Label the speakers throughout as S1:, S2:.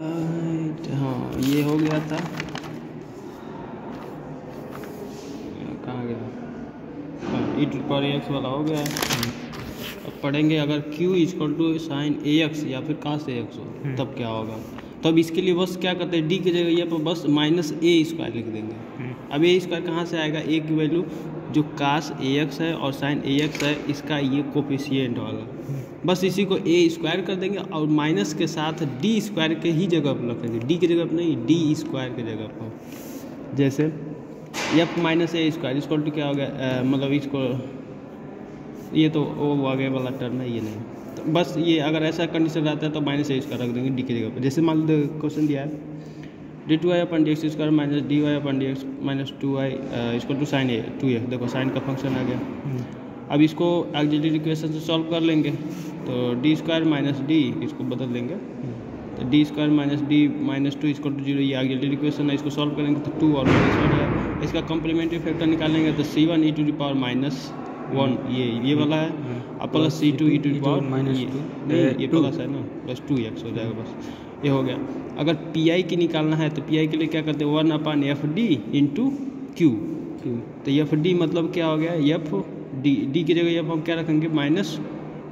S1: हाँ ये हो गया था। कहाँ गया? ई टू पावर एक्स वाला हो गया है। अब पढ़ेंगे अगर q is equal to sine a x या फिर कास ए एक्स हो तब क्या होगा? तब इसके लिए बस क्या करते हैं? डी की जगह ये पर बस माइनस ए स्क्वायर लिख देंगे। अब ए स्क्वायर कहाँ से आएगा? ए की वैल्यू जो काश ए एक्स है और साइन ए एक्स है इसका ये कोफिशियंट वाला। बस इसी को ए स्क्वायर कर देंगे और माइनस के साथ डी स्क्वायर के ही जगह पर रखेंगे डी की जगह पर नहीं डी स्क्वायर की जगह पर। जैसे एफ़ माइनस ए स्क्वायर इसको टू क्या हो गया? मतलब इसको, ये तो वो आगे वाला टर्म है, ये नहीं। तो बस ये अगर ऐसा कंडीशन रहता है तो माइनस ए स्क्वायर रख देंगे डी की जगह पर। जैसे मान लो क्वेश्चन दिया है। D two I upon d x square minus d y upon d x minus two I इसको to sine a two a देखो साइन का फ़ंक्शन आ गया। अब इसको ऑक्सिलरी इक्वेशन से सॉल्व कर लेंगे तो डी स्क्वायर माइनस डी इसको बदल देंगे। तो d square minus d minus two इसको टू ज़ीरो ये इक्वेशन है इसको सॉल्व करेंगे तो टू और माइनस वन है। इसका कॉम्प्लीमेंट्री फैक्टर निकालेंगे तो c one e to the power minus one ये ये वाला है। और plus c two e to power
S2: minus
S1: ये ये प्लस है ना प्लस टू एक्स हो जाएगा बस। ये हो गया। अगर पी आई की निकालना है तो पी आई के लिए क्या करते हैं? One upon f d into q तो एफ़ डी मतलब क्या हो गया? एफ़ डी डी की जगह एफ़ हम क्या रखेंगे? Minus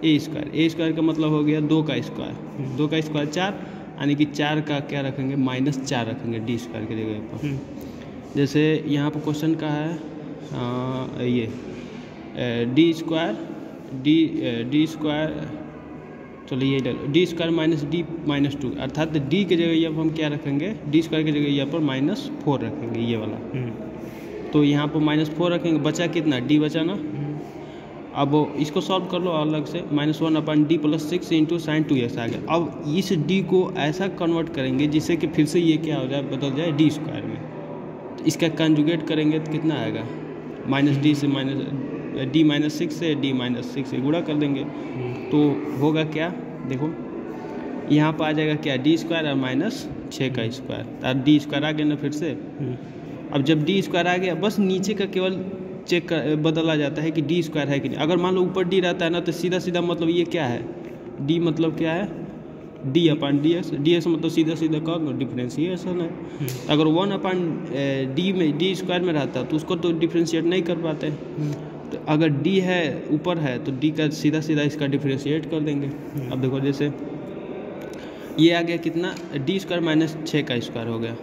S1: a square a square का मतलब हो गया दो का स्क्वायर दो का स्क्वायर चार यानी कि चार का क्या रखेंगे? माइनस चार रखेंगे डी स्क्वायर की जगह पर. जैसे यहाँ पर क्वेश्चन का है? आ, ये d square d d square चलो ये ले d square minus d minus two अर्थात डी की जगह यहाँ पर हम क्या रखेंगे? डी स्क्वायर की जगह यहाँ पर माइनस फोर रखेंगे ये वाला. तो यहाँ पर माइनस फोर रखेंगे. बचा कितना? डी बचा ना? अब इसको सॉल्व कर लो अलग से minus one upon D plus six into sine two X आ गया। अब इस डी को ऐसा कन्वर्ट करेंगे जिससे कि फिर से ये क्या हो जाए बदल जाए डी स्क्वायर में। तो इसका कंजुगेट करेंगे तो कितना आएगा? माइनस डी से माइनस डी माइनस सिक्स से डी माइनस सिक्स से गुणा कर देंगे। तो होगा क्या? देखो यहाँ पर आ जाएगा क्या? डी स्क्वायर और माइनस छः का स्क्वायर डी स्क्वायर आ गया ना फिर से? अब जब डी स्क्वायर आ गया बस नीचे का केवल चेक कर बदला जाता है कि डी स्क्वायर है कि नहीं। अगर मान लो ऊपर डी रहता है ना तो सीधा सीधा मतलब ये क्या है? डी मतलब क्या है? D upon D X D X मतलब सीधा सीधा कौन डिफ्रेंसिएशन है। अगर वन अपान डी में डी स्क्वायर में रहता है तो उसको तो डिफ्रेंशिएट नहीं कर पाते। तो अगर डी है ऊपर है तो डी का सीधा सीधा इसका डिफ्रेंशिएट कर देंगे। अब देखो जैसे ये आ गया कितना? डी स्क्वायर माइनस छः का स्क्वायर हो गया।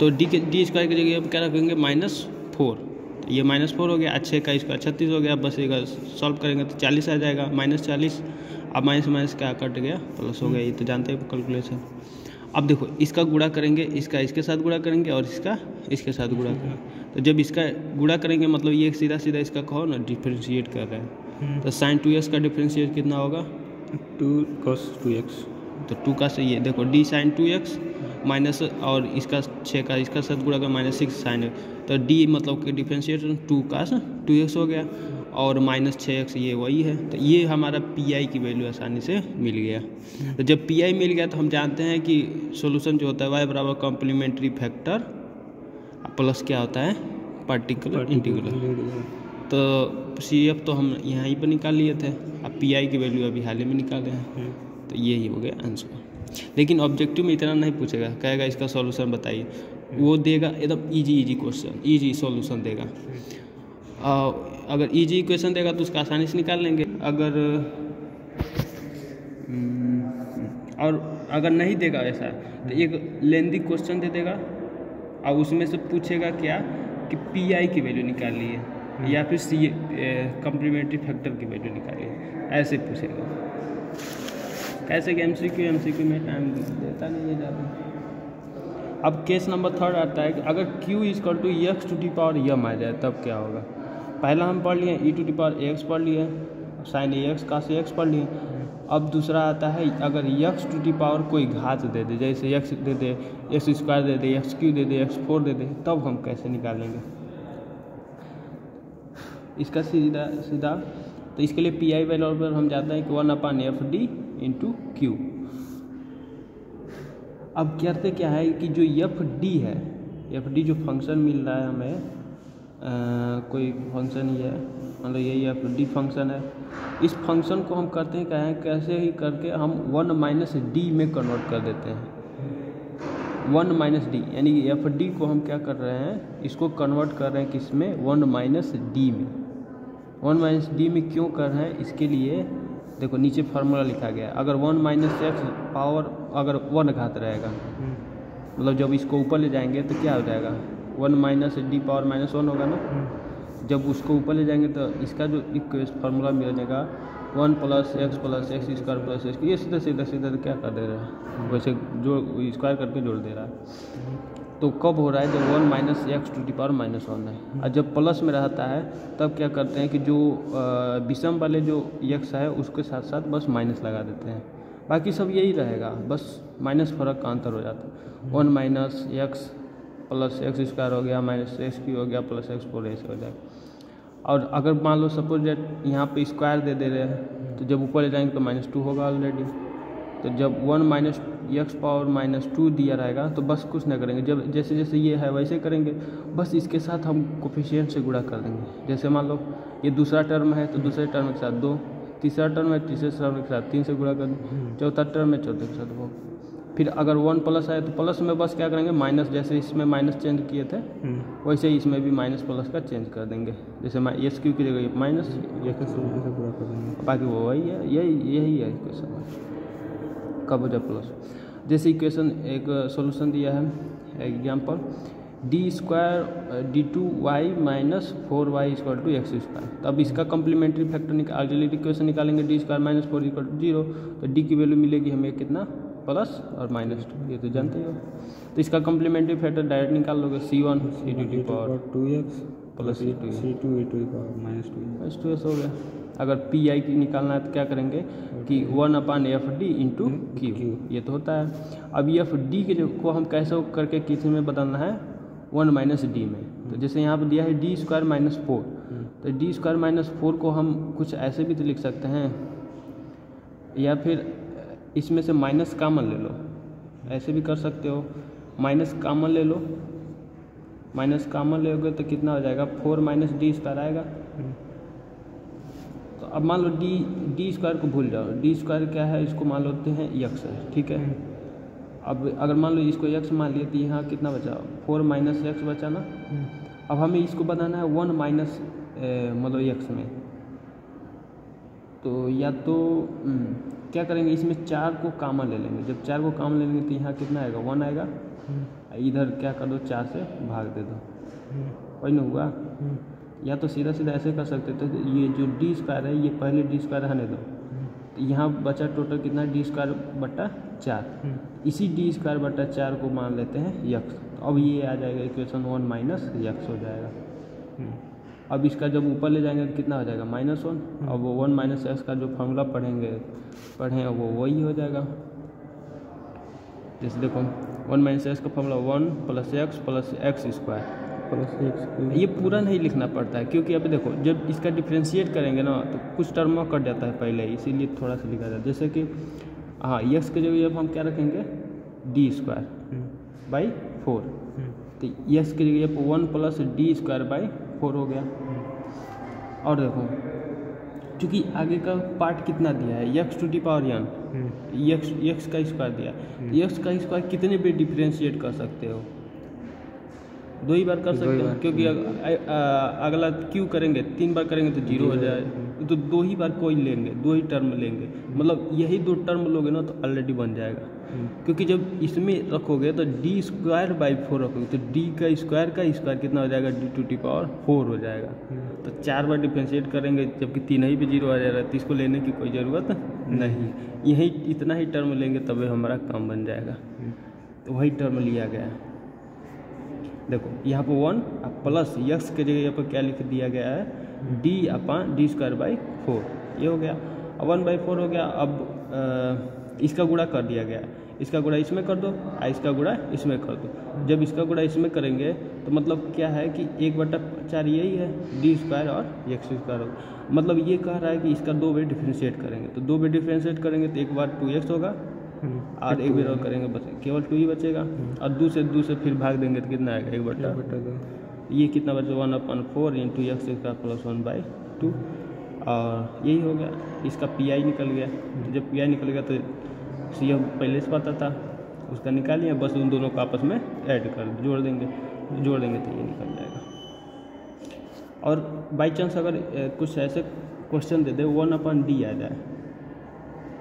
S1: तो डी के डी स्क्वायर की जगह अब क्या रखेंगे? माइनस फोर ये माइनस फोर हो गया छः का स्क्वायर छत्तीस हो गया बस एक सॉल्व करेंगे तो चालीस आ जाएगा माइनस चालीस अब माइनस माइनस क्या कट गया प्लस हो गया ये तो जानते हैं कैलकुलेशन अब देखो इसका गुड़ा करेंगे इसका इसके साथ गुड़ा करेंगे और इसका इसके साथ गुड़ा करेंगे। तो जब इसका गुड़ा करेंगे मतलब ये सीधा सीधा इसका कहो ना डिफ्रेंशिएट कर रहे हैं। तो साइन टू एक्स का डिफ्रेंशिएट कितना होगा?
S2: टू कॉस टू एक्स
S1: तो टू का से ये देखो D sine two X minus और इसका छः का इसका साथ गुड़ा कर माइनस सिक्स साइन तो डी मतलब कि डिफ्रेंशिएट टू का टू एक्स हो गया और माइनस छः एक्स ये वही है। तो ये हमारा पी आई की वैल्यू आसानी से मिल गया। तो जब पी आई मिल गया तो हम जानते हैं कि सोल्यूशन जो होता है वाई बराबर कॉम्प्लीमेंट्री फैक्टर प्लस क्या होता है? पर्टिकुलर इंटीग्रल तो सी एफ़ तो हम यहाँ ही पर निकाल लिए थे। अब पी आई की वैल्यू अभी हाल ही में निकाले हैं। तो ये ही हो गया आंसर लेकिन ऑब्जेक्टिव में इतना नहीं पूछेगा। कहेगा इसका सॉल्यूशन बताइए। वो देगा एकदम easy easy question easy solution देगा। आ, अगर इजी इक्वेशन देगा तो उसका आसानी से निकाल लेंगे। अगर हम्म, और अगर नहीं देगा ऐसा तो एक लेंदी क्वेश्चन दे देगा। और उसमें से पूछेगा क्या कि पी आई की वैल्यू निकालिए या फिर सी कम्प्लीमेंट्री फैक्टर की वैल्यू निकालिए ऐसे पूछेगा। कैसे कि M C Q M C Q में टाइम देता नहीं है ज़्यादा। अब केस नंबर थर्ड आता है कि अगर q is equal to X to the power M आ जाए, तब क्या होगा? पहला हम पढ़ लिए E to the power X पढ़ लिए साइन ए एक्स का से एक्स पढ़ लिए। अब दूसरा आता है, अगर एक्स टू डी पावर कोई घात दे दे, जैसे एक्स दे दे एक्स स्क्वायर दे दे एक्स क्यू दे दे एक्स फोर दे दे, तब हम कैसे निकालेंगे? इसका सीधा सीधा तो इसके लिए पी आई पर हम जाते हैं कि one upon F D into Q अब करते क्या है कि जो एफ़ डी है एफ़ डी जो फ़ंक्शन मिल रहा है हमें आ, कोई फ़ंक्शन ही है मतलब यही एफ़ डी फ़ंक्शन है। इस फ़ंक्शन को हम करते हैं क्या है कैसे ही करके हम वन माइनस डी में कन्वर्ट कर देते हैं। वन माइनस डी यानी एफ़ डी को हम क्या कर रहे हैं इसको कन्वर्ट कर रहे हैं किसमें? वन माइनस डी में। वन माइनस डी में क्यों कर रहे हैं? इसके लिए देखो नीचे फार्मूला लिखा गया है। अगर वन माइनस एक्स पावर अगर वन घात रहेगा मतलब जब इसको ऊपर ले जाएँगे तो क्या हो जाएगा one minus D power minus one होगा ना? जब उसको ऊपर ले जाएँगे तो इसका जो इक्वेशन फार्मूला मिलेगा one plus X plus X square plus X ये सीधा सीधा सीधा क्या कर दे रहा है? वैसे जो स्क्वायर करके जोड़ दे रहा है। तो कब हो रहा है जब one minus X to the power minus one है? और जब प्लस में रहता है तब क्या करते हैं कि जो विषम वाले जो एक्स है उसके साथ साथ बस माइनस लगा देते हैं। बाकी सब यही रहेगा बस माइनस फ़र्क का अंतर हो जाता है। One minus X plus X square हो गया माइनस एक्स क्यू हो गया प्लस एक्स फोर ऐसे हो जाएगा और अगर मान लो सपोज़ डेट यहाँ पे स्क्वायर दे दे रहे हैं तो जब ऊपर ले जाएँगे तो माइनस टू होगा ऑलरेडी तो जब one minus X power minus two दिया रहेगा तो बस कुछ ना करेंगे। जब जैसे जैसे ये है वैसे करेंगे। बस इसके साथ हम कोफिशियंट से गुणा कर देंगे। जैसे मान लो ये दूसरा टर्म है तो दूसरे टर्म के साथ दो। तीसरा टर्म है तीसरे टर्म के साथ तीन से गुणा कर दें। चौथा टर्म है चौथे के साथ वो। फिर अगर वन प्लस आए तो प्लस में बस क्या करेंगे? माइनस जैसे इसमें माइनस चेंज किए थे वैसे ही इसमें भी माइनस प्लस का चेंज कर देंगे। जैसे एस क्यू की जगह माइनस
S2: एक से ऐसे कर देंगे।
S1: बाकी वो वही है यही यही है इक्वेशन कब हो जाए प्लस जैसे इक्वेशन एक सॉल्यूशन दिया है example D square D two Y minus four Y equal to X square अब इसका कम्प्लीमेंट्री फैक्टर निकाल इक्वेशन निकालेंगे D square minus four equal to zero तो डी की वैल्यू मिलेगी हमें कितना? प्लस और माइनस टू ये तो जानते ही हो। तो इसका कम्प्लीमेंट्री फैक्टर डायरेक्ट निकाल लोगे C one C D T power
S2: two X
S1: plus two
S2: C two two power minus two
S1: बस टू एस हो गया। अगर पी आई की निकालना है तो क्या करेंगे कि one upon F D into Q ये तो होता है। अब एफ़ डी के जो को हम कैसे करके किसी में बदलना है? वन माइनस डी में। तो जैसे यहाँ पर दिया है डी स्क्वायर माइनस फोर तो डी स्क्वायर माइनस फोर को हम कुछ ऐसे भी तो लिख सकते हैं। या फिर इसमें से माइनस कामन ले लो। ऐसे भी कर सकते हो। माइनस कामन ले लो। माइनस कामन लोगे तो कितना हो जाएगा? फोर माइनस डी स्क्वायर आएगा। तो अब मान लो डी डी स्क्वायर को भूल जाओ। डी स्क्वायर क्या है? इसको मान लेते हैं यक्स है ठीक है? अब अगर मान लो इसको यक्स मान लिए तो यहाँ कितना बचा? फोर माइनस एक्स बचा ना? अब हमें इसको बनाना है वन माइनस मतलब एक्स में। तो या तो हम्म, क्या करेंगे? इसमें चार को कामन ले लेंगे। जब चार को कामन ले लेंगे तो यहाँ कितना आएगा? वन आएगा। इधर क्या कर दो? चार से भाग दे दो। वही ना हुआ? या तो सीधा सीधा ऐसे कर सकते थे तो ये जो डी स्क्वायर है ये पहले डी स्क्वायर रहने दो। तो यहाँ बचा टोटल कितना? डी स्क्वायर बट्टा चार। इसी डी स्क्वायर बट्टा चार को मान लेते हैं यक्स तो अब ये आ जाएगा इक्वेशन वन माइनस यक्स हो जाएगा। अब इसका जब ऊपर ले जाएँगे तो कितना हो जाएगा? माइनस वन अब वो वन माइनस एक्स का जो फॉर्मूला पढ़ेंगे पढ़ें वो वही हो जाएगा। जैसे देखो वन माइनस एक्स का formula one plus X plus X square ये पूरा नहीं लिखना पड़ता है क्योंकि अभी देखो जब इसका डिफ्रेंशिएट करेंगे ना तो कुछ टर्म कट जाता है पहले ही इसीलिए थोड़ा सा लिखा जाता है। जैसे कि हाँ एक्स के जगह अब हम क्या रखेंगे? डी स्क्वायर बाई फोर तो एक्स के जगह one plus D square by four हो गया। और देखो क्योंकि आगे का पार्ट कितना दिया है? X to the power N X X का स्क्वायर दिया। एक्स का स्क्वायर कितने पे डिफ्रेंशिएट कर सकते हो? दो ही बार कर सकते
S2: ही
S1: क्योंकि अग, अगला क्यों करेंगे तीन बार करेंगे तो ज़ीरो हो जाए। तो दो ही बार कोई लेंगे दो ही टर्म लेंगे। मतलब यही दो टर्म लोगे ना तो ऑलरेडी बन जाएगा। क्योंकि जब इसमें रखोगे तो डी स्क्वायर बाई फोर रखोगे तो डी का स्क्वायर का स्क्वायर कितना हो जाएगा? D to the power four हो जाएगा। तो चार बार डिफ्रेंशिएट करेंगे जबकि तीन ही पे ज़ीरो आ जा रहा है तो इसको लेने की कोई ज़रूरत नहीं। यही इतना ही टर्म लेंगे तभी हमारा काम बन जाएगा। तो वही टर्म लिया गया। है देखो यहाँ पर वन प्लस यक्स के जगह यहाँ पर क्या लिख दिया गया है? D upon D square by four ये हो गया। अब वन बाई फोर हो गया। अब अ, इसका गुणा कर दिया गया। इसका गुणा इसमें कर दो और इसका गुणा इसमें कर दो। जब इसका गुणा इसमें करेंगे तो मतलब क्या है कि एक बटा चार यही है डी स्क्वायर और एक्स स्क्वायर होगा मतलब ये कह रहा है कि इसका दो बार डिफ्रेंशिएट करेंगे। तो दो बार डिफ्रेंशिएट करेंगे तो एक बार टू एक्स होगा। और एक बार और करेंगे बस केवल टू ही बचेगा। और दो से दो से फिर भाग देंगे तो कितना आएगा? एक बटा।
S2: बटा
S1: ये कितना बचा one upon four into X का प्लस वन बाई टू और यही हो गया। इसका पी आई निकल गया। तो जब पी आई निकल गया तो सी एफ़ पहले से पता था। उसका निकालिए बस उन दोनों को आपस में ऐड कर जोड़ देंगे। जोड़ देंगे तो ये निकल जाएगा। और बाई चांस अगर कुछ ऐसे क्वेश्चन दे दे वन अपन डी आ जाए।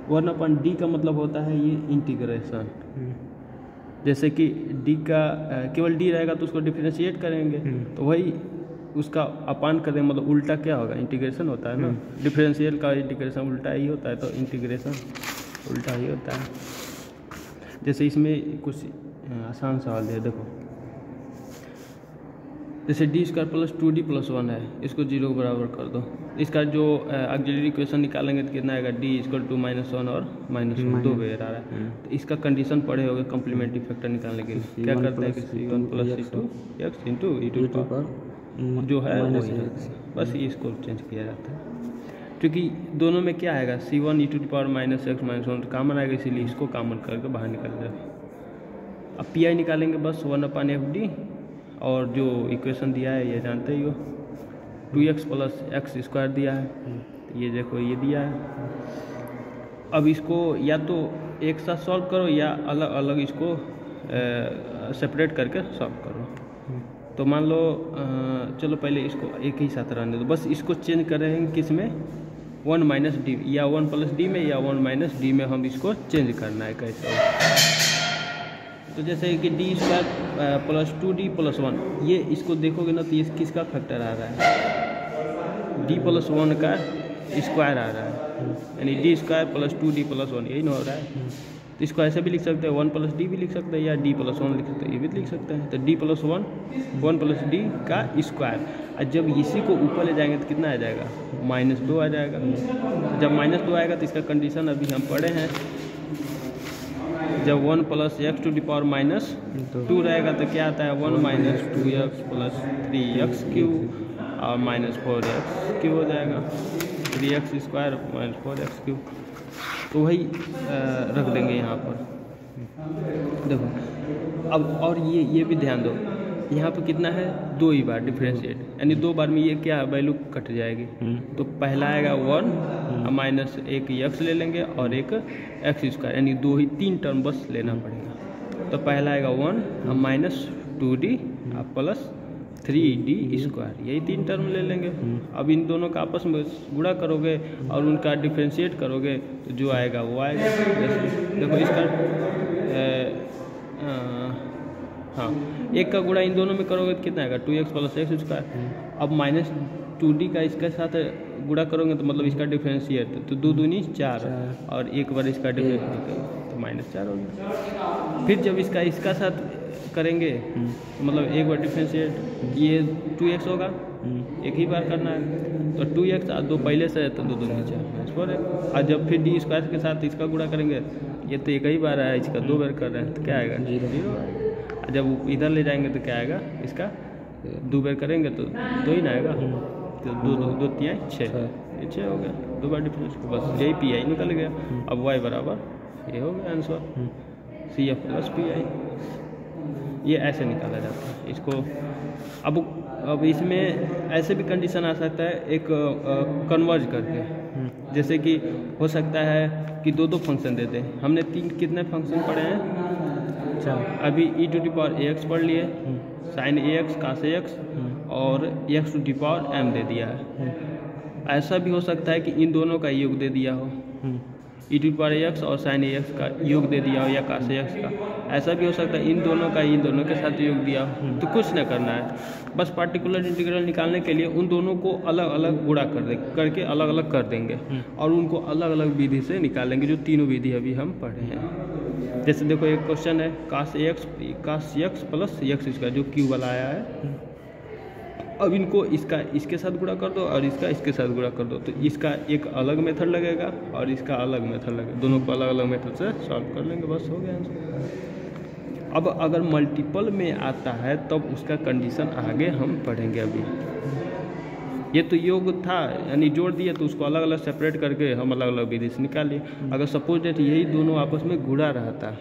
S1: वन अपन डी का मतलब होता है ये इंटीग्रेशन जैसे कि डी का केवल डी रहेगा तो उसको डिफ्रेंशिएट करेंगे
S2: हम्म।
S1: तो वही उसका अपान करें मतलब उल्टा क्या होगा? इंटीग्रेशन होता है ना? डिफरेंशियल का इंटीग्रेशन उल्टा ही होता है तो इंटीग्रेशन उल्टा ही होता है. जैसे इसमें कुछ आसान सवाल है देखो। जैसे D square plus two D plus one है इसको ज़ीरो के बराबर कर दो। इसका जो ऑक्सिलरी इक्वेशन निकालेंगे तो कितना आएगा? D equal to minus one और माइनस वन दो बेर आ रहा है।
S2: हम्म।
S1: तो इसका कंडीशन पढ़े होगे कम्प्लीमेंट्री फैक्टर निकालने के लिए। क्या करते हैं कि C one plus C two X into E to जो है है। बस इसको चेंज किया जाता है। क्योंकि दोनों में क्या आएगा? C one E to power minus X minus one common आएगा इसीलिए इसको कामन करके बाहर निकल जाए अब पी आई निकालेंगे बस वन अपान एफ़ डी और जो इक्वेशन दिया है, ये जानते ही हो। Two X plus X square दिया है। ये देखो, ये दिया है। अब इसको या तो एक साथ सॉल्व करो या अलग अलग इसको सेपरेट करके सॉल्व करो। तो मान लो चलो पहले इसको एक ही साथ रहने दो। बस इसको चेंज कर रहे हैं किसमें? वन माइनस डी या वन प्लस डी में या वन माइनस डी में हम इसको चेंज करना है कैसे? तो जैसे कि D square plus two D plus one ये इसको देखोगे ना तो ये किसका फैक्टर आ रहा है? डी प्लस वन का स्क्वायर आ रहा है। यानी D square plus two D plus one यही ना हो रहा है। तो इसको ऐसे भी लिख सकते हैं वन प्लस डी भी लिख सकते हैं या डी प्लस वन लिख सकते हैं, ये भी लिख सकते हैं। तो D plus one one plus D का स्क्वायर और जब इसी को ऊपर ले जाएँगे तो कितना आ जाएगा? माइनस दो आ जाएगा। जब माइनस दो आएगा तो इसका कंडीशन अभी हम पढ़े हैं जब one plus X to the power minus two रहेगा तो क्या आता है? One minus two X plus three X cube और माइनस फोर एक्स क्यू हो जाएगा। Three X square minus four X cube तो वही रख देंगे यहाँ पर। देखो, अब और ये ये भी ध्यान दो। यहाँ पर कितना है? दो ही बार डिफ्रेंशिएट यानी दो बार में ये क्या वैल्यू कट जाएगी?
S2: हम्म।
S1: तो पहला आएगा वन माइनस एक एक्स ले लेंगे और एक एक्स स्क्वायर यानी दो ही तीन टर्म बस लेना पड़ेगा। तो पहला आएगा one minus two D plus three D square यही तीन टर्म ले लेंगे। अब इन दोनों का आपस में गुणा करोगे और उनका डिफ्रेंशिएट करोगे तो जो आएगा वो आएगा। देखो इसका हाँ। एक का गुणा इन दोनों में करोगे तो कितना आएगा? Two X plus X square अब माइनस टू डी का इसके साथ गुणा करोगे तो मतलब इसका डिफ्रेंशिएट तो दो दूनी चार।
S2: चार।
S1: और एक बार इसका डिफ्रेंशिएट तो माइनस चार हो गया। फिर जब इसका इसका साथ करेंगे तो मतलब एक बार डिफ्रेंशिएट ये टू एक्स होगा।
S2: हम्म।
S1: एक ही बार करना है। तो टू एक्स दो पहले से है तो दो दूनी चार फोर और जब फिर डी स्क्वायर के साथ इसका गुणा करेंगे ये तो एक ही बार आया इसका दो बार कर रहे हैं तो क्या आएगा?
S2: ज़ीरो।
S1: जब इधर ले जाएँगे तो क्या आएगा? इसका दो बार करेंगे तो दो ही ना आएगा। तो दो दो दो तिया छः
S2: छः।
S1: ये छः हो गया। दो बार डिफरेंस बस यही पी आई निकल गया। अब वाई बराबर ये हो गया answer C F plus P I ये ऐसे निकाला जाता है। इसको अब अब इसमें ऐसे भी कंडीशन आ सकता है एक कन्वर्ज करके। जैसे कि हो सकता है कि दो दो फ़ंक्शन दे दें। हमने तीन कितने फ़ंक्शन पढ़े हैं?
S2: चार
S1: अभी E to the power A X पढ़ लिए। Sine A X cos A X और X to the power M दे दिया है। ऐसा भी हो सकता है कि इन दोनों का योग दे दिया हो। ई टू पावर एक्स और साइन ए एक्स का योग दे दिया हो या कास एक्स का। ऐसा भी हो सकता है इन दोनों का इन दोनों के साथ योग दिया हो। तो कुछ ना करना है। बस पार्टिकुलर इंटीग्रल निकालने के लिए उन दोनों को अलग अलग गुणा कर दे करके अलग अलग कर देंगे। और उनको अलग अलग विधि से निकालेंगे जो तीनों विधि अभी हम पढ़े हैं। जैसे देखो एक क्वेश्चन है cos X cos X plus X इसका, जो क्यू वाला आया है। अब इनको इसका, इसके साथ गुणा कर दो और इसका, इसके साथ गुणा कर दो। तो इसका एक अलग मेथड लगेगा और इसका अलग मेथड लगेगा। दोनों को अलग अलग मेथड से सॉल्व कर लेंगे, बस हो गया आंसर अब अगर मल्टीपल में आता है, तब तो उसका कंडीशन आगे हम पढ़ेंगे अभी। ये तो योग था, यानी जोड़ दिया तो उसको अलग अलग सेपरेट करके हम अलग अलग विधि से निकालिए अगर सपोज़ डेट यही दोनों आपस में गुड़ा रहता।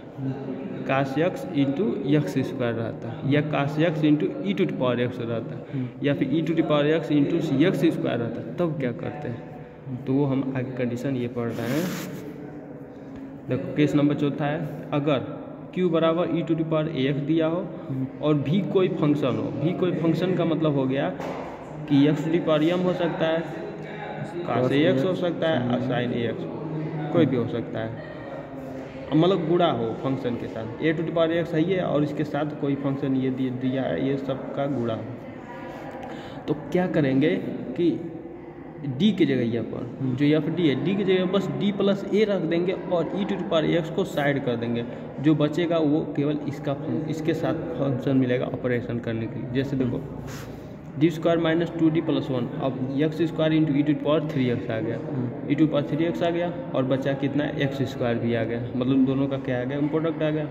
S1: काश यक्स इंटू यक्स स्क्वायर रहता, या cos X into E to power X रहता, या फिर E to power X into X square रहता, तब क्या करते हैं? तो वो हम आगे कंडीशन ये पढ़ रहे हैं। देखो केस नंबर चौथा है, अगर क्यू बराबर E to the power A X दिया हो, और भी कोई फ़ंक्शन हो, भी कोई फ़ंक्शन का मतलब हो गया कि पावर एम हो सकता है कास एक्स हो सकता है, और साइन ए एक्स कोई भी हो सकता है। मतलब गुड़ा हो फ़ंक्शन के साथ। A to the power X है और इसके साथ कोई फ़ंक्शन ये दिया है, ये सब का गुड़ा हो। तो क्या करेंगे कि डी के जगह यहाँ पर, जो एफ़ डी है डी की जगह बस डी प्लस ए रख देंगे, और ई टू पावर एक्स को साइड कर देंगे। जो बचेगा वो केवल इसका इसके साथ फ़ंक्शन मिलेगा ऑपरेशन करने के लिए। जैसे देखो D square minus two D plus one. अब X square into E to power three X आ गया। E to power three X आ गया और बचा कितना एक्स स्क्वायर भी आ गया। मतलब दोनों का क्या आ गया? प्रोडक्ट आ गया।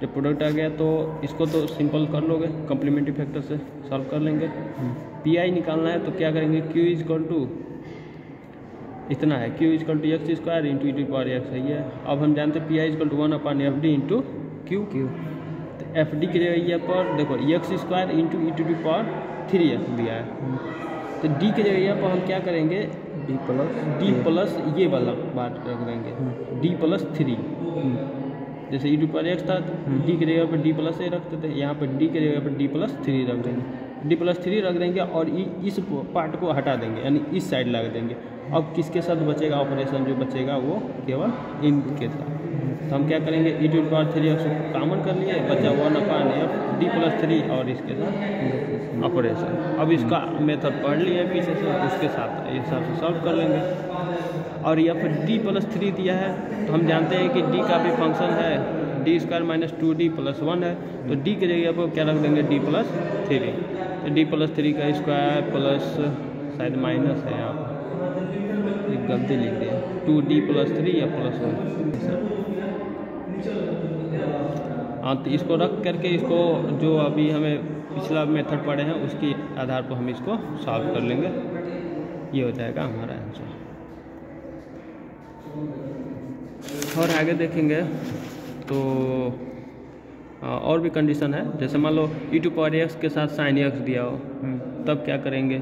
S1: जब प्रोडक्ट आ गया तो इसको तो सिंपल कर लोगे कम्प्लीमेंट्री फैक्टर से सॉल्व कर लेंगे। पी आई निकालना है तो क्या करेंगे? क्यू इज़ इक्वल टू इतना है। Q is equal to X square into E to power X है। ये अब हम जानते हैं P I is equal to one upon F D into Q
S2: Q
S1: तो एफ़ डी की जगह पर देखो X square into E to to power three X दिया है। तो डी की जगह पर हम क्या करेंगे?
S2: डी प्लस
S1: डी प्लस ये वाला बात रख देंगे। डी प्लस थ्री जैसे ई टू पावर एक्स था डी की जगह पर डी प्लस ए रखते थे यहाँ पर डी की जगह पर डी प्लस थ्री रख देंगे। डी प्लस थ्री रख देंगे और इस पार्ट को हटा देंगे यानी इस साइड लगा देंगे। अब किसके साथ बचेगा ऑपरेशन जो बचेगा वो केवल इन के साथ। तो हम क्या करेंगे E to power three X common कर लिए बच्चा one upon F D plus three और इसके साथ ऑपरेशन अब इसका मेथड पढ़ लिए पीछे से, उसके साथ इस हिसाब से सॉल्व कर लेंगे। और या फिर डी प्लस थ्री दिया है तो हम जानते हैं कि डी का भी फ़ंक्शन है D square minus two D plus one है तो डी के जगह पर क्या रख देंगे डी प्लस थ्री तो डी प्लस थ्री का स्क्वायर प्लस शायद माइनस है यहाँ पर। गलती लिख दिया। टू डी प्लस थ्री या प्लस वन हाँ तो इसको रख करके इसको जो अभी हमें पिछला मेथड पड़े हैं, उसके आधार पर हम इसको सॉल्व कर लेंगे। ये हो जाएगा हमारा आंसर और आगे देखेंगे तो और भी कंडीशन है। जैसे मान लो ई टू पावर एक्स के साथ साइन एक्स दिया हो, तब क्या करेंगे?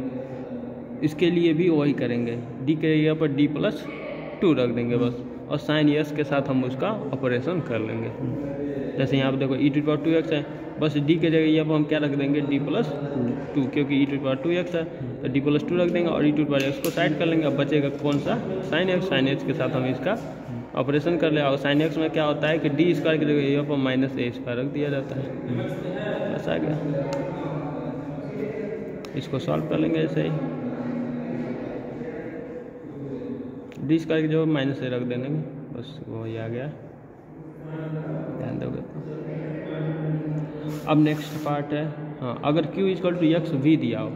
S1: इसके लिए भी वही करेंगे। डी के जगह पर डी प्लस टू रख देंगे बस, और साइन एक्स के साथ हम उसका ऑपरेशन कर लेंगे। जैसे यहाँ पर देखो E to power two X है, बस डी के जगह यहाँ पर हम क्या रख देंगे? डी प्लस टू क्योंकि E to power two X है तो डी प्लस टू रख देंगे और ई टू पावर एक्स को साइड कर लेंगे। अब बचेगा कौन सा? साइन एक्स साइन एक्स के साथ हम इसका ऑपरेशन कर ले। और साइन एक्स में क्या होता है कि डी स्क्वायर की जगह यहाँ पर माइनस ए स्क्वायर रख दिया जाता है। बस आ गया। इसको सॉल्व कर लेंगे ऐसे ही। डी स्क्वायर की जगह माइनस ए रख देंगे बस वही आ गया। ध्यान दोगे। तो अब नेक्स्ट पार्ट है। हाँ अगर क्यू इजकल टू एक्स भी दिया हो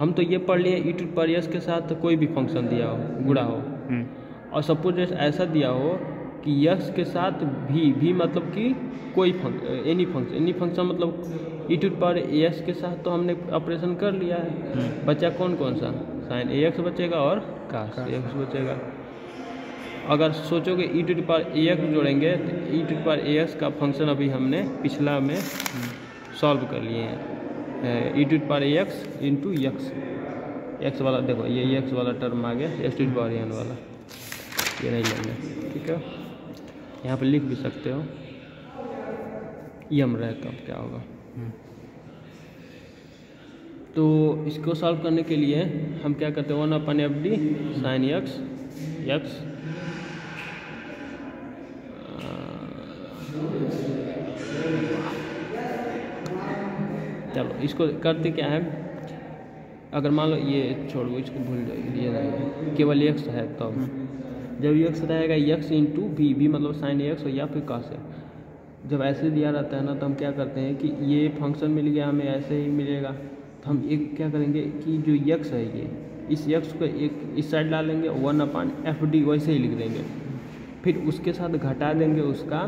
S1: हम तो ये पढ़ लिए ई टू पर एक्स के साथ कोई भी फ़ंक्शन दिया हो गुड़ा हो। और सपोज़ ऐसा दिया हो कि यक्स के साथ भी भी मतलब कि कोई function any function any function मतलब ई टू पावर एक्स के साथ तो हमने ऑपरेशन कर लिया है। बचा कौन कौन सा? साइन ए एक्स बचेगा और कास एक्स बचेगा। अगर सोचोगे ई टू पार ए एक्स जोड़ेंगे तो e to power a x का फ़ंक्शन अभी हमने पिछला में सॉल्व कर लिए हैं। ई to par a x into x x वाला देखो ये एक्स वाला टर्म आ गया एक्स टू पार एन वाला। ये नहीं लेंगे ठीक है? यहाँ पे लिख भी सकते हो। यम रहे तब क्या होगा? तो इसको सॉल्व करने के लिए हम क्या करते हैं? One upon f D sine x x चलो, इसको करते क्या है? अगर मान लो ये छोड़ो, इसको भूल ये केवल एक्स है तब जब एक्स रहेगा एक्स इंटू वी वी मतलब साइन एक्स हो या फिर कास है जब ऐसे दिया रहता है ना तो हम क्या करते हैं कि ये फ़ंक्शन मिल गया, हमें ऐसे ही मिलेगा। तो हम एक क्या करेंगे कि जो यक्स है ये, इस यक्स को एक, इस साइड डालेंगे वन अपान एफ़ डी वैसे ही लिख देंगे। फिर उसके साथ घटा देंगे उसका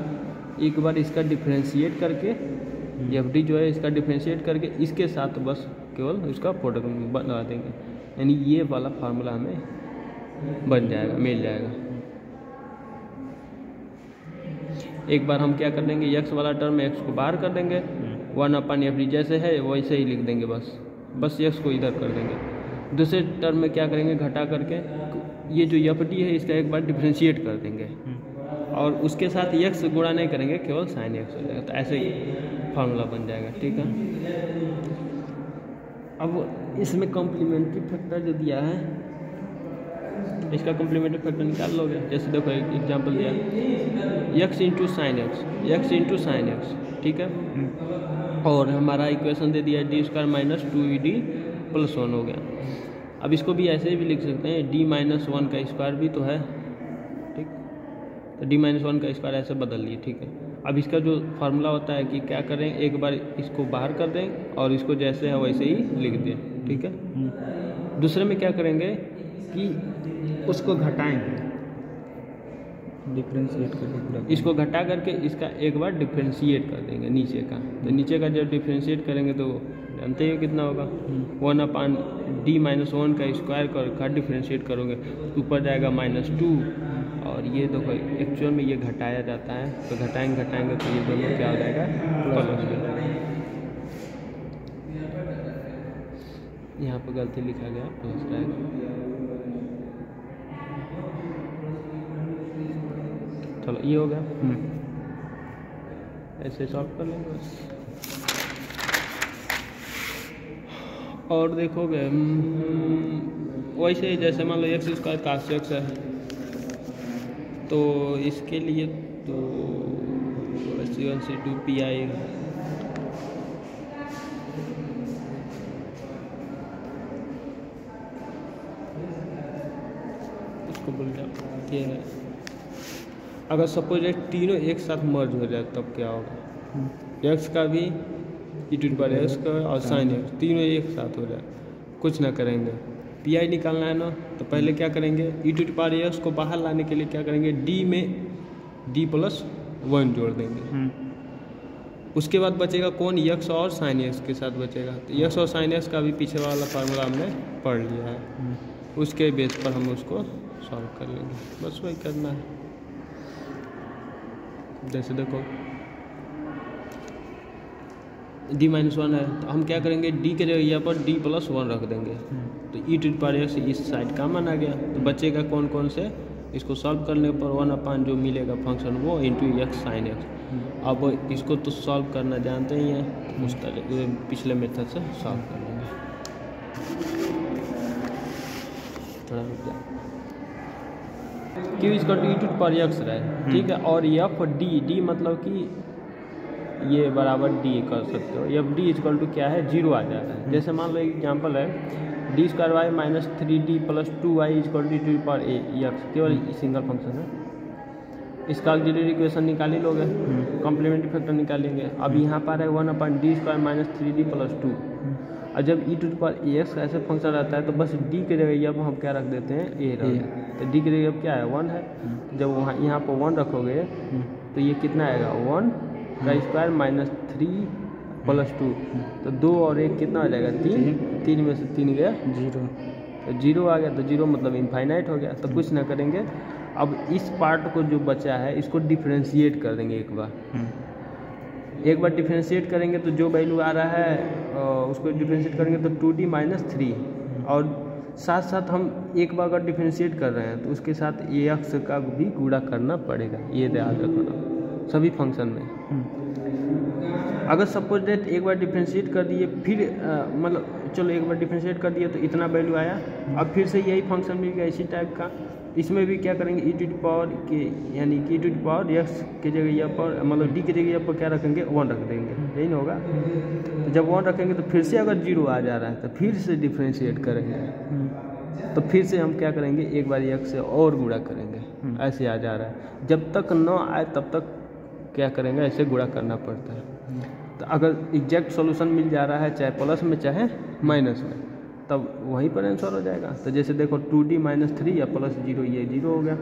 S1: एक बार इसका डिफ्रेंशिएट करके एफ़ जो है इसका डिफ्रेंशिएट करके, इसके साथ बस केवल उसका प्रोडक्ट बना देंगे। यानी ये वाला फार्मूला हमें बन जाएगा, मिल जाएगा। एक बार हम क्या कर देंगे एक्स वाला टर्म एक्स को बाहर कर देंगे। वन अपन एफ़ जैसे है, वैसे ही लिख देंगे बस। बस एक्स को इधर कर देंगे। दूसरे टर्म में क्या करेंगे, घटा करके, ये जो एफ़ है, इसका एक बार डिफ्रेंशिएट कर देंगे। और उसके साथ यक्स गुणा नहीं करेंगे, केवल साइन एक्स हो जाएगा। तो ऐसे ही फार्मूला बन जाएगा, ठीक है? अब इसमें कॉम्प्लीमेंट्री फैक्टर जो दिया है, इसका कॉम्प्लीमेंट्री फैक्टर निकाल लोगे? जैसे देखो, एक एग्जांपल दिया। X into sine x x into sine x ठीक है? और हमारा इक्वेशन दे दिया डी स्क्वायर माइनस टू ई डी प्लस वन हो गया। अब इसको भी ऐसे भी लिख सकते हैं डी माइनस वन का स्क्वायर भी तो है। तो डी माइनस वन का स्क्वायर ऐसे बदल लिए ठीक है। अब इसका जो फार्मूला होता है कि क्या करें एक बार इसको बाहर कर दें और इसको जैसे है वैसे ही लिख दें ठीक है। दूसरे में क्या करेंगे कि उसको घटाएँगे।
S2: डिफ्रेंशिएट पूरा
S1: इसको घटा करके इसका एक बार डिफ्रेंशिएट कर देंगे नीचे का। तो नीचे का जब डिफ्रेंशिएट करेंगे तो जानते ही हो कितना होगा? One upon D minus one का स्क्वायर कर का डिफ्रेंशिएट करोगे तो ऊपर जाएगा माइनस टू और ये देखो एक्चुअल में ये घटाया जाता है तो घटाएँगे घटाएँगे तो ये दोनों क्या हो जाएगा? प्लस हो जाएगा। यहाँ पर गलती लिखा गया प्लस रहेगा चलो ये हो गया। ऐसे सॉल्व कर लेंगे बस। और देखोगे हम्म, वैसे जैसे मान लो एक्स स्क्वायर काश एक्स है। तो इसके लिए तो one C two P I इसको बोल ये है। अगर सपोज़ एक तीनों एक साथ मर्ज हो जाए, तब क्या होगा? एक्स का भी ई टू पर एक्स का और साइन एक्स तीनों एक साथ हो जाए। कुछ ना करेंगे। पी आई निकालना है ना तो पहले क्या करेंगे? ई टू पार एक्स को बाहर लाने के लिए क्या करेंगे? डी में डी प्लस वन जोड़ देंगे। उसके बाद बचेगा कौन? यक्स और साइन एक्स के साथ बचेगा। तो यक्स और साइन एक्स का भी पीछे वाला फार्मूला हमने पढ़ लिया है। उसके बेस पर हम उसको सॉल्व कर लेंगे। बस वही करना है। जैसे देखो डी माइनस वन है तो हम क्या करेंगे? डी के जगह यहाँ पर डी प्लस वन रख देंगे। तो ई टू पावर एक्स इस साइड का माना गया। तो बचेगा कौन कौन से? इसको सॉल्व करने पर वन अपान जो मिलेगा फ़ंक्शन वो इंटू एक्स साइन एक्स अब इसको तो सॉल्व करना जानते ही हैं। उस तरह पिछले मेथड से सॉल्व कर लेंगे। थोड़ा रुक जा। क्यू इसका टू टू पर एक्स रहे ठीक है और एफ़ डी डी मतलब कि ये बराबर डी कर सकते हो। एफ़ डी इजकल टू क्या है? ज़ीरो आ जाता है। जैसे मान लो एक एग्ज़ाम्पल है D square y minus three D plus two y equal to two पर ए एक्स केवल सिंगल फ़ंक्शन है। इसका ऑक्सिलरी इक्वेशन निकाल ही लोगे कॉम्प्लीमेंट्री फैक्टर निकालेंगे। अब यहाँ पर है one upon D square minus three D plus two और जब ई टू पर ए एक्स ऐसे फ़ंक्शन रहता है तो बस डी के जगह अब हम क्या रख देते हैं? ए रख तो डी की जगह अब क्या है? वन है। जब वहाँ यहाँ पर वन रखोगे तो ये कितना आएगा? वन का square minus three plus two तो दो और एक कितना हो जाएगा? तीन? तीन। में से तीन गया?
S2: ज़ीरो।
S1: तो ज़ीरो आ गया तो ज़ीरो मतलब इनफाइनाइट हो गया। तो कुछ ना करेंगे। अब इस पार्ट को जो बचा है इसको डिफ्रेंशिएट कर देंगे एक बार। एक बार डिफ्रेंशिएट करेंगे तो जो वैल्यू आ रहा है उसको डिफ्रेंशिएट करेंगे तो टू डी माइनस थ्री और साथ साथ हम एक बार अगर डिफ्रेंशिएट कर रहे हैं तो उसके साथ ए एक्स का भी गुणा करना पड़ेगा। ये याद रखना। सभी फ़ंक्शन में। अगर सपोज़ डेट एक बार डिफ्रेंशिएट कर दिए फिर मतलब चलो एक बार डिफ्रेंशिएट कर दिए तो इतना वैल्यू आया। अब फिर से यही फ़ंक्शन मिल गया इसी टाइप का। इसमें भी क्या करेंगे? ई टू डी पावर के यानी कि e to D power x के जगह यहाँ पर मतलब डी के जगह यहाँ पर क्या रखेंगे? वन रख देंगे। यही ना होगा? तो जब वन रखेंगे तो फिर से अगर ज़ीरो आ जा रहा है तो फिर से डिफ्रेंशिएट करेंगे। तो फिर से हम क्या करेंगे? एक बार एक से और गुणा करेंगे। ऐसे आ जा रहा है। जब तक न आए तब तक क्या करेंगे ऐसे गुणा करना पड़ता है। तो अगर एग्जैक्ट सॉल्यूशन मिल जा रहा है चाहे प्लस में चाहे माइनस में तब वहीं पर आंसर हो जाएगा। तो जैसे देखो टू डी माइनस थ्री या प्लस ज़ीरो ये ज़ीरो हो गया।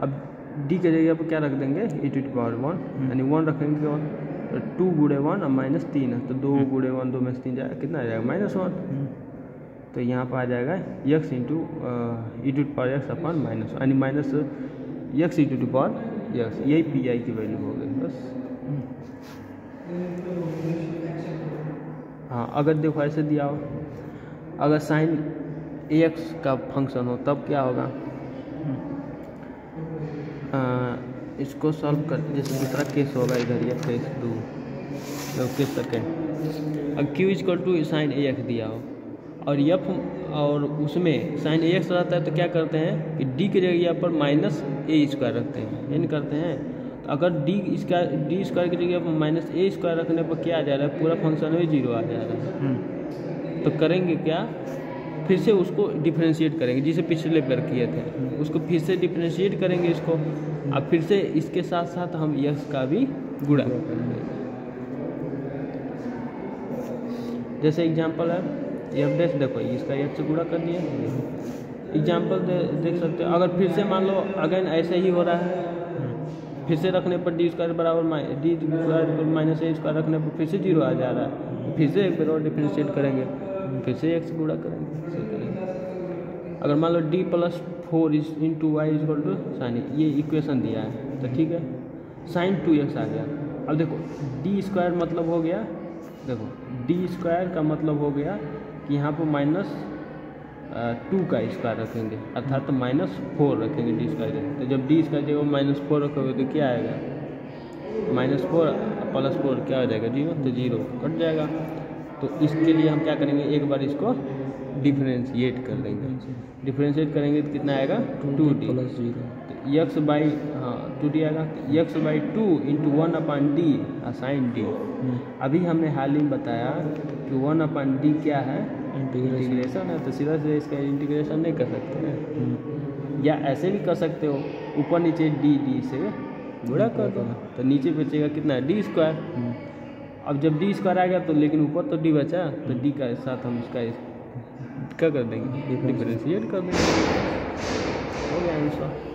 S1: अब डी के जगह पर क्या रख देंगे? ई टू पावर वन यानी वन रखेंगे वन तो टू गुड़े वन और माइनस तीन है। तो दो गुड़े वन दो माइनस तीन जाएगा। कितना आ जाएगा? माइनस वन तो यहाँ पर आ जाएगा x into e to power x upon minus यानी minus x e to power x यही पी आई की वैल्यू हो गई। बस हाँ अगर देखो ऐसे दिया हो, अगर साइन ए एक्स का फ़ंक्शन हो, तब क्या होगा? इसको सॉल्व कर, जैसे दूसरा केस होगा इधर, ये केस दो तो केस सेकेंड अब Q equal to sine a x दिया हो, और एफ़ और उसमें साइन ए एक्स रहता है तो क्या करते हैं कि डी की जगह पर माइनस ए स्क्वायर रखते हैं नहीं करते हैं अगर डी स्क्वायर डी स्क्वायर की जगह पर माइनस ए स्क्वायर रखने पर क्या आ जा रहा है? पूरा फ़ंक्शन में ज़ीरो आ जा रहा है।
S2: हम्म,
S1: तो करेंगे क्या? फिर से उसको डिफ्रेंशिएट करेंगे जिसे पिछले बार किए थे। उसको फिर से डिफ्रेंशिएट करेंगे इसको। अब फिर से इसके साथ साथ हम यश का भी गुणा करेंगे। जैसे एग्जांपल है एफ़ डैश देखो इसका एफ़ से गुणा कर दिए एग्जांपल दे, देख सकते हो। अगर फिर से मान लो अगेन ऐसे ही हो रहा है फिर से रखने पर डी स्क्वायर बराबर D square minus a square रखने पर फिर से ज़ीरो आ जा रहा है। फिर से एक बार और डिफ्रेंशिएट करेंगे। फिर से एक्स गुणा करेंगे। अगर मान लो D plus four is into y equal to sine ये इक्वेशन दिया है। तो ठीक है। साइन टू एक्स आ गया। अब देखो डी स्क्वायर मतलब हो गया देखो डी स्क्वायर का मतलब हो गया कि यहाँ पर माइनस टू का स्क्वायर रखेंगे अर्थात माइनस फोर रखेंगे डी स्क्वायर तो जब डी स्क्वायर जगह माइनस फोर रखोगे तो क्या आएगा? माइनस फोर प्लस फोर क्या हो जाएगा? ज़ीरो तो ज़ीरो कट जाएगा। तो इसके लिए हम क्या करेंगे? एक बार इसको डिफ्रेंशिएट कर देंगे डिफ्रेंशिएट करेंगे तो कितना आएगा? टू डी
S2: प्लस ज़ीरो
S1: तो यक्स बाई हाँ टू डी आएगा। X by two into one upon D sine D अभी हमने हाल ही में बताया कि वन अपान डी क्या है? इंटीग्रेशन है तो सीधा सीधा इसका इंटीग्रेशन नहीं कर सकते हैं
S2: हम्म,
S1: या ऐसे भी कर सकते हो ऊपर नीचे डी डी से गुणा कर दो। तो नीचे बचेगा कितना? डी स्क्वायर
S2: हम्म,
S1: अब जब डी स्क्वायर आ गया तो लेकिन ऊपर तो डी बचा तो डी का साथ हम इसका क्या कर देंगे? डिफरेंशिएट कर देंगे। हो गया आंसर